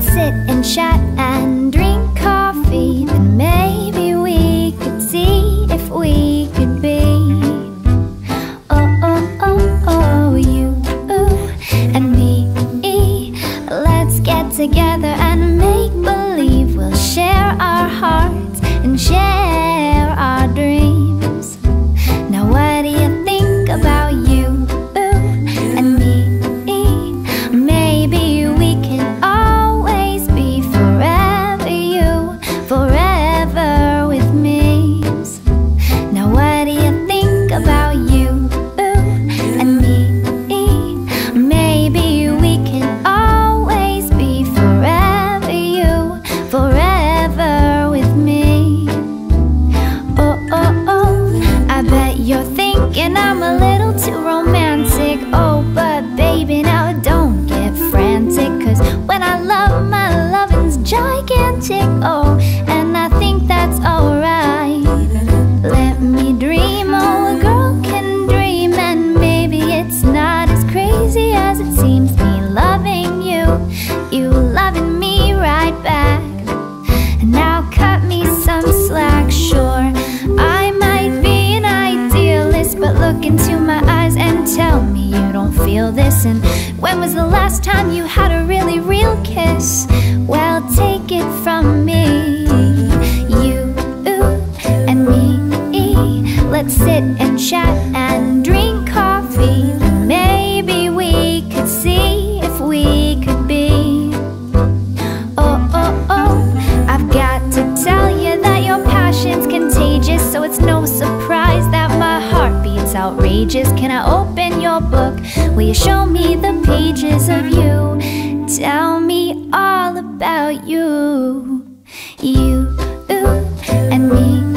sit and chat and drink coffee and make feel this And when was the last time you had a really real kiss? Well, take it from me You and me Let's sit and chat and drink coffee outrageous. Can I open your book? Will you show me the pages of you? Tell me all about you. You, and me.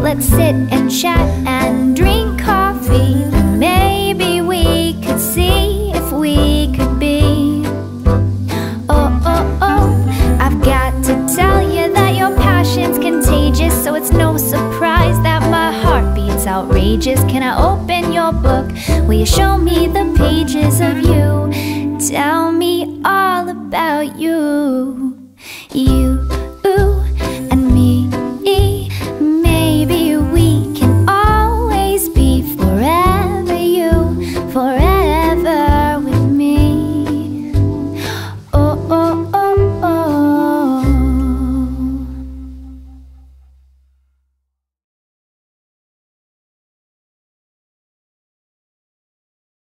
Let's sit and chat and drink coffee. Maybe we could see if we could be. Oh, oh, oh. I've got to tell you that your passion's contagious, so it's no surprise outrageous. Can I open your book? Will you show me the pages of you? Tell me all about you. You.